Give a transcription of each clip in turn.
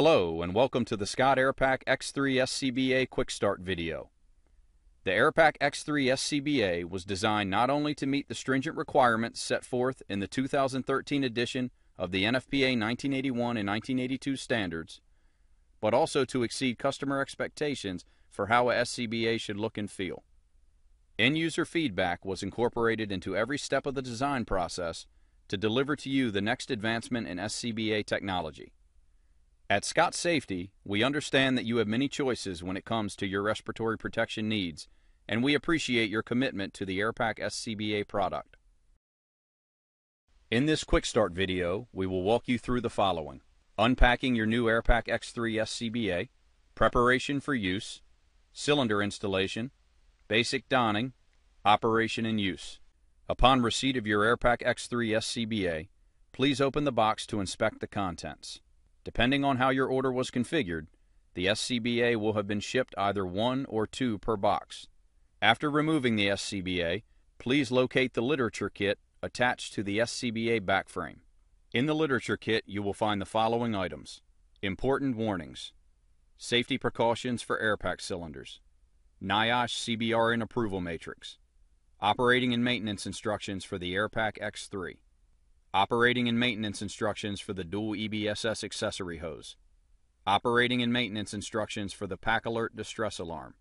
Hello and welcome to the Scott Airpak X3 SCBA Quick Start video. The Airpak X3 SCBA was designed not only to meet the stringent requirements set forth in the 2013 edition of the NFPA 1981 and 1982 standards, but also to exceed customer expectations for how a SCBA should look and feel. End user feedback was incorporated into every step of the design process to deliver to you the next advancement in SCBA technology. At Scott Safety, we understand that you have many choices when it comes to your respiratory protection needs, and we appreciate your commitment to the Airpak SCBA product. In this quick start video, we will walk you through the following. Unpacking your new Airpak X3 SCBA, preparation for use, cylinder installation, basic donning, operation and use. Upon receipt of your Airpak X3 SCBA, please open the box to inspect the contents. Depending on how your order was configured, the SCBA will have been shipped either one or two per box. After removing the SCBA, please locate the literature kit attached to the SCBA backframe. In the literature kit, you will find the following items. Important warnings. Safety precautions for Airpak cylinders. NIOSH CBRN approval matrix. Operating and maintenance instructions for the Airpak X3. Operating and maintenance instructions for the dual EBSS accessory hose. Operating and maintenance instructions for the Pak-Alert distress alarm.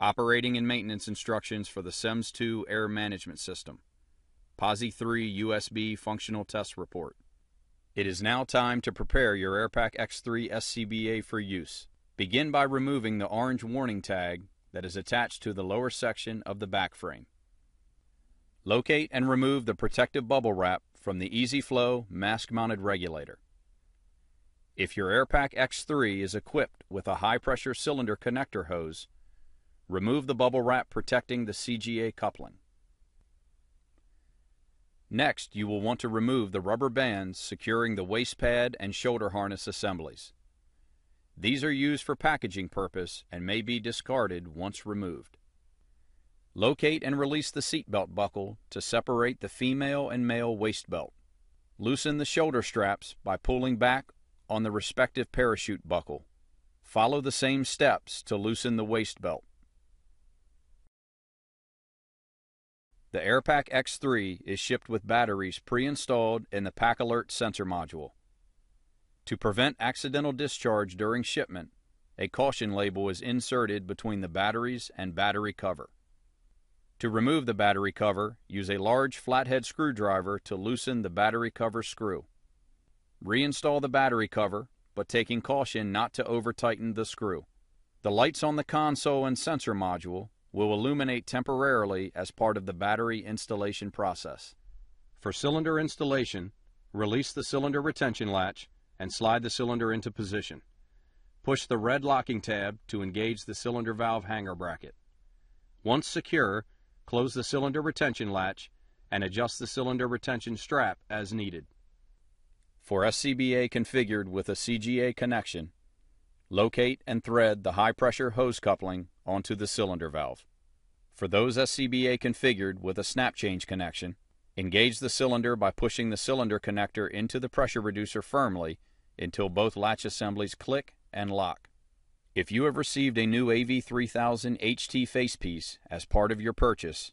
Operating and maintenance instructions for the SEMS 2 air management system. POSI 3 USB functional test report. It is now time to prepare your Airpak X3 SCBA for use. Begin by removing the orange warning tag that is attached to the lower section of the back frame. Locate and remove the protective bubble wrap from the EasyFlow mask-mounted regulator. If your Airpak X3 is equipped with a high-pressure cylinder connector hose, remove the bubble wrap protecting the CGA coupling. Next, you will want to remove the rubber bands securing the waist pad and shoulder harness assemblies. These are used for packaging purpose and may be discarded once removed. Locate and release the seatbelt buckle to separate the female and male waist belt. Loosen the shoulder straps by pulling back on the respective parachute buckle. Follow the same steps to loosen the waist belt. The Airpak X3 is shipped with batteries pre-installed in the Pak-Alert sensor module. To prevent accidental discharge during shipment, a caution label is inserted between the batteries and battery cover. To remove the battery cover, use a large flathead screwdriver to loosen the battery cover screw. Reinstall the battery cover, but taking caution not to over-tighten the screw. The lights on the console and sensor module will illuminate temporarily as part of the battery installation process. For cylinder installation, release the cylinder retention latch and slide the cylinder into position. Push the red locking tab to engage the cylinder valve hanger bracket. Once secure, close the cylinder retention latch, and adjust the cylinder retention strap as needed. For SCBA configured with a CGA connection, locate and thread the high pressure hose coupling onto the cylinder valve. For those SCBA configured with a snap change connection, engage the cylinder by pushing the cylinder connector into the pressure reducer firmly until both latch assemblies click and lock. If you have received a new AV3000 HT facepiece as part of your purchase,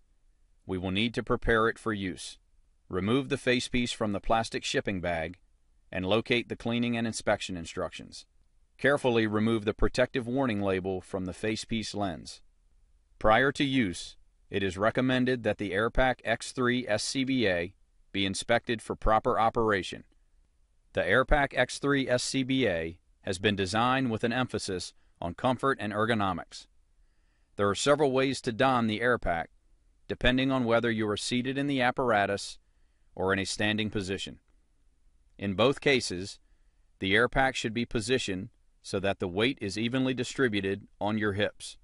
we will need to prepare it for use. Remove the facepiece from the plastic shipping bag and locate the cleaning and inspection instructions. Carefully remove the protective warning label from the facepiece lens. Prior to use, it is recommended that the Airpak X3 SCBA be inspected for proper operation. The Airpak X3 SCBA has been designed with an emphasis on comfort and ergonomics. There are several ways to don the Airpak, depending on whether you are seated in the apparatus or in a standing position. In both cases, the Airpak should be positioned so that the weight is evenly distributed on your hips.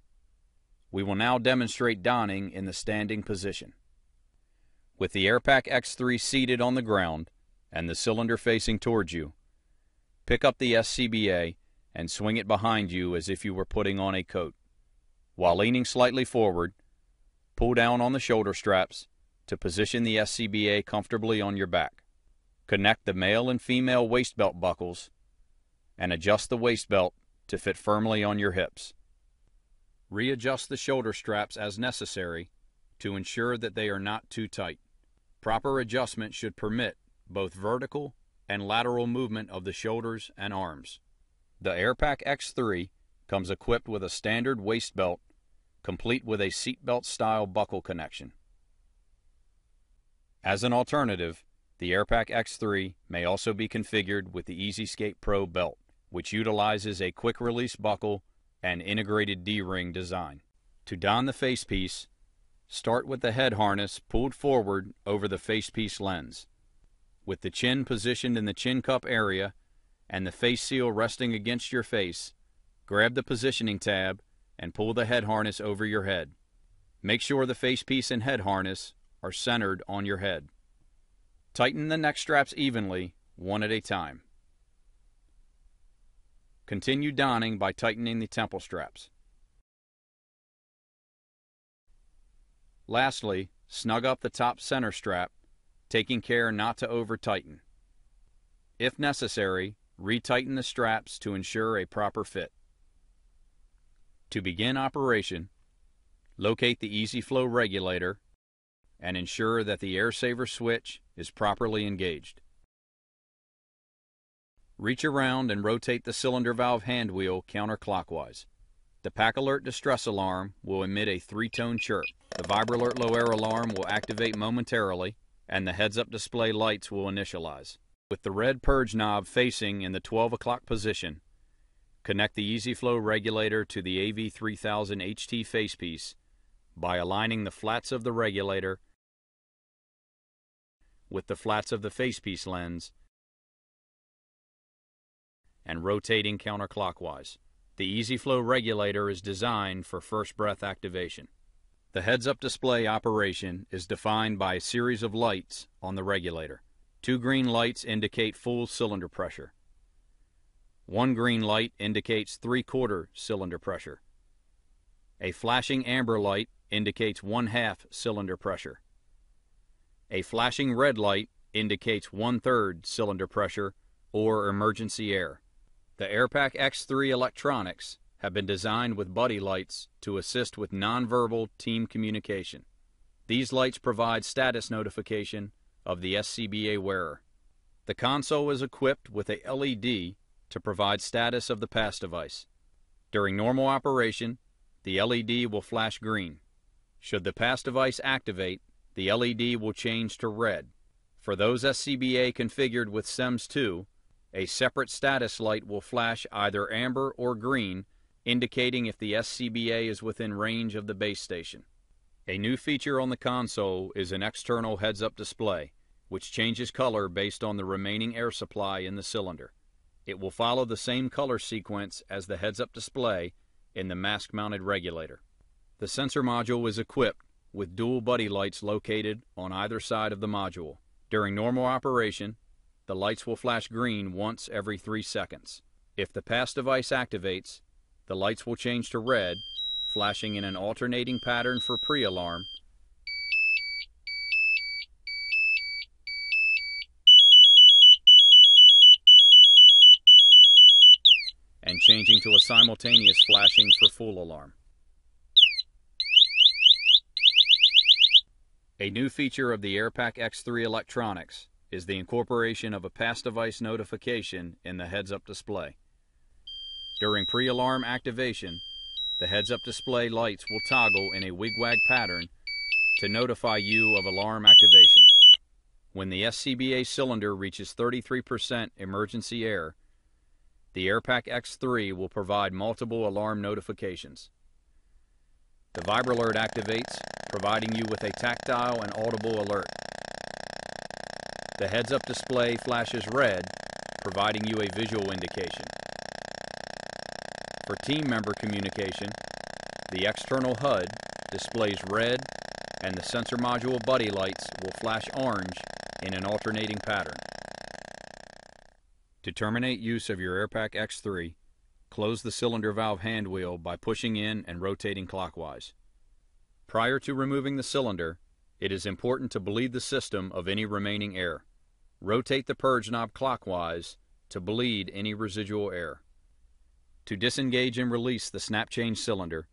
We will now demonstrate donning in the standing position. With the Airpak X3 seated on the ground and the cylinder facing towards you, pick up the SCBA and swing it behind you as if you were putting on a coat. While leaning slightly forward, pull down on the shoulder straps to position the SCBA comfortably on your back. Connect the male and female waist belt buckles and adjust the waist belt to fit firmly on your hips. Readjust the shoulder straps as necessary to ensure that they are not too tight. Proper adjustment should permit both vertical and lateral movement of the shoulders and arms. The Airpak X3 comes equipped with a standard waist belt complete with a seatbelt style buckle connection. As an alternative, the Airpak X3 may also be configured with the EasyScape Pro belt, which utilizes a quick release buckle and integrated D-ring design. To don the facepiece, start with the head harness pulled forward over the facepiece lens. With the chin positioned in the chin cup area and the face seal resting against your face, grab the positioning tab and pull the head harness over your head. Make sure the facepiece and head harness are centered on your head. Tighten the neck straps evenly, one at a time. Continue donning by tightening the temple straps. Lastly, snug up the top center strap, taking care not to over tighten. If necessary, retighten the straps to ensure a proper fit. To begin operation, locate the EasyFlow regulator and ensure that the air saver switch is properly engaged. Reach around and rotate the cylinder valve hand wheel counterclockwise. The Pak-Alert distress alarm will emit a three-tone chirp. The VibraLert low air alarm will activate momentarily, and the heads-up display lights will initialize. With the red purge knob facing in the 12 o'clock position, connect the EasyFlow regulator to the AV3000 HT facepiece by aligning the flats of the regulator with the flats of the facepiece lens and rotating counterclockwise. The EasyFlow regulator is designed for first breath activation. The heads-up display operation is defined by a series of lights on the regulator. Two green lights indicate full cylinder pressure. One green light indicates three-quarter cylinder pressure. A flashing amber light indicates one-half cylinder pressure. A flashing red light indicates one-third cylinder pressure or emergency air. The Airpak X3 electronics have been designed with buddy lights to assist with nonverbal team communication. These lights provide status notification of the SCBA wearer. The console is equipped with a LED to provide status of the pass device. During normal operation, the LED will flash green. Should the pass device activate, the LED will change to red. For those SCBA configured with SEMS 2, a separate status light will flash either amber or green, indicating if the SCBA is within range of the base station. A new feature on the console is an external heads-up display, which changes color based on the remaining air supply in the cylinder. It will follow the same color sequence as the heads-up display in the mask-mounted regulator. The sensor module is equipped with dual buddy lights located on either side of the module. During normal operation, the lights will flash green once every 3 seconds. If the pass device activates, the lights will change to red, flashing in an alternating pattern for pre-alarm and changing to a simultaneous flashing for full alarm. A new feature of the Airpak X3 electronics is the incorporation of a pass device notification in the heads-up display. During pre-alarm activation, the heads-up display lights will toggle in a wigwag pattern to notify you of alarm activation. When the SCBA cylinder reaches 33% emergency air, the Airpak X3 will provide multiple alarm notifications. The VibraLert activates, providing you with a tactile and audible alert. The heads-up display flashes red, providing you a visual indication. For team member communication, the external HUD displays red and the sensor module buddy lights will flash orange in an alternating pattern. To terminate use of your Airpak X3, close the cylinder valve hand wheel by pushing in and rotating clockwise. Prior to removing the cylinder, it is important to bleed the system of any remaining air. Rotate the purge knob clockwise to bleed any residual air. To disengage and release the snap change cylinder,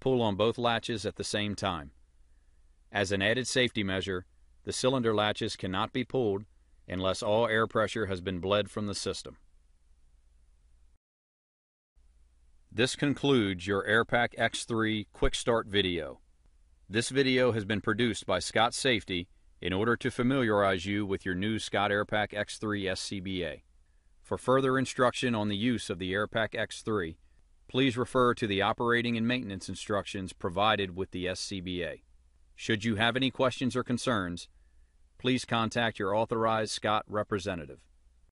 pull on both latches at the same time. As an added safety measure, the cylinder latches cannot be pulled unless all air pressure has been bled from the system. This concludes your Airpak X3 Quick Start video. This video has been produced by Scott Safety in order to familiarize you with your new Scott Airpak X3 SCBA. For further instruction on the use of the Airpak X3, please refer to the operating and maintenance instructions provided with the SCBA. Should you have any questions or concerns, please contact your authorized Scott representative.